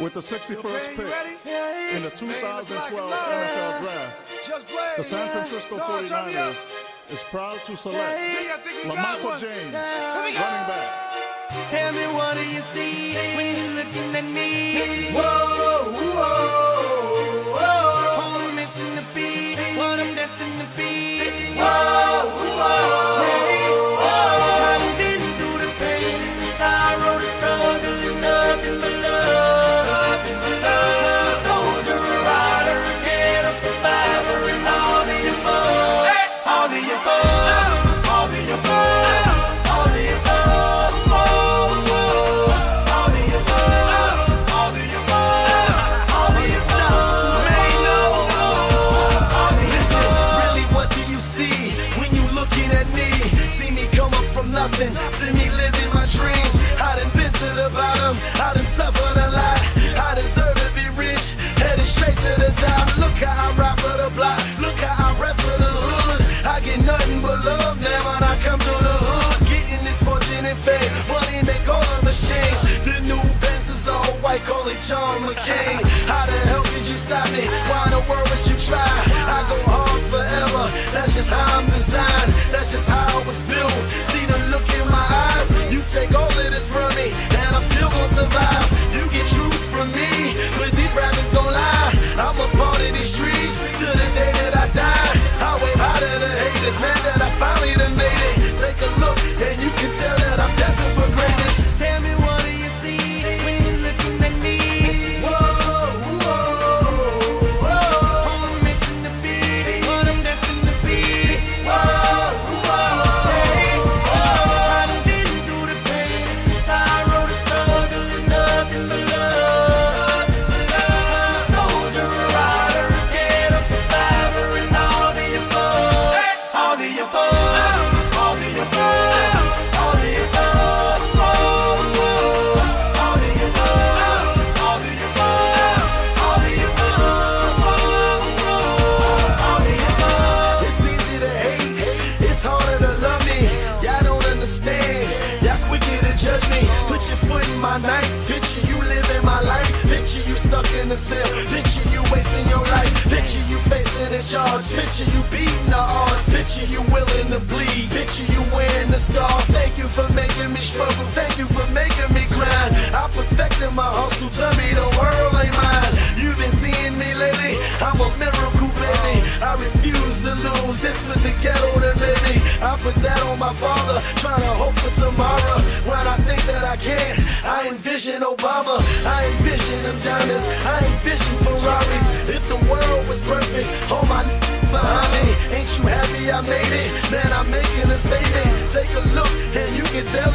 With the 61st pick in the 2012 NFL Draft, the San Francisco 49ers is proud to select LaMichael James, running back. Tell me what do you see? When you're looking at me? But love now when I come through the hood. Getting this fortune and fame, money make all us change. The new Benz is all white, call it John McCain. How the hell did you stop me? Why in the world would you try? I go hard forever. That's just how I'm designed. My nights, picture you living my life. Picture you stuck in a cell, picture you wasting your life. Picture you facing a charge, picture you beating the odds. Picture you willing to bleed, picture you wearing the scar. Thank you for making me struggle, thank you for making me grind. I perfected my hustle, tell me I put that on my father, trying to hope for tomorrow. When I think that I can't, I envision Obama, I envision them diamonds, I envision Ferraris. If the world was perfect, all my behind me. Ain't you happy I made it? Man, I'm making a statement. Take a look, and you can tell